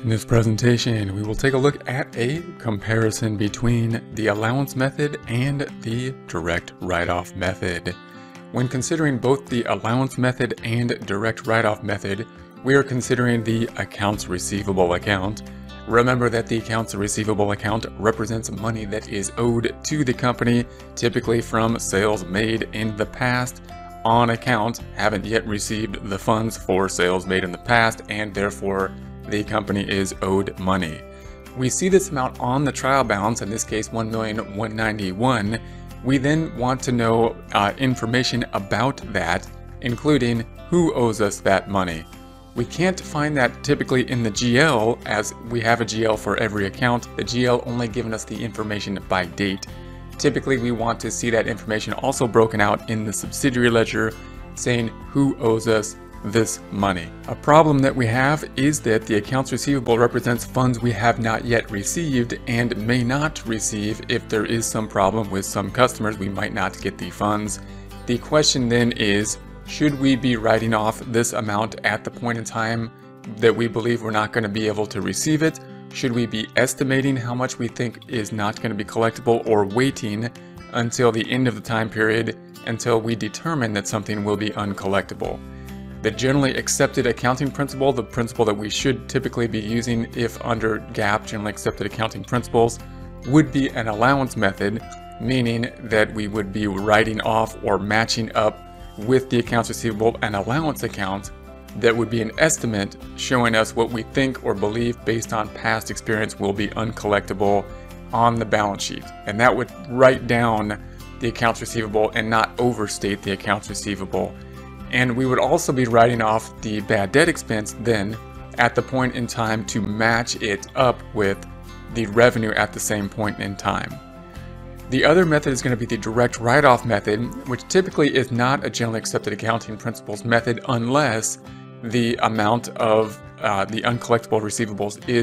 In this presentation, we will take a look at a comparison between the allowance method and the direct write-off method. When considering both the allowance method and direct write-off method, we are considering the accounts receivable account. Remember that the accounts receivable account represents money that is owed to the company, typically from sales made in the past on account, haven't yet received the funds for sales made in the past, and therefore the company is owed money. We see this amount on the trial balance, in this case 1,191. We then want to know uh, information about that, including who owes us that money. We can't find that typically in the GL as we have a GL for every account, the GL only giving us the information by date. Typically we want to see that information also broken out in the subsidiary ledger saying who owes us this money. A problem that we have is that the accounts receivable represents funds we have not yet received and may not receive if there is some problem with some customers we might not get the funds. The question then is, should we be writing off this amount at the point in time that we believe we're not going to be able to receive it? Should we be estimating how much we think is not going to be collectible or waiting until the end of the time period until we determine that something will be uncollectible? The generally accepted accounting principle, the principle that we should typically be using if under GAAP, generally accepted accounting principles, would be an allowance method, meaning that we would be writing off or matching up with the accounts receivable an allowance account that would be an estimate showing us what we think or believe based on past experience will be uncollectible on the balance sheet. And that would write down the accounts receivable and not overstate the accounts receivable and we would also be writing off the bad debt expense then at the point in time to match it up with the revenue at the same point in time. The other method is going to be the direct write-off method, which typically is not a generally accepted accounting principles method unless the amount of uh, the uncollectible receivables is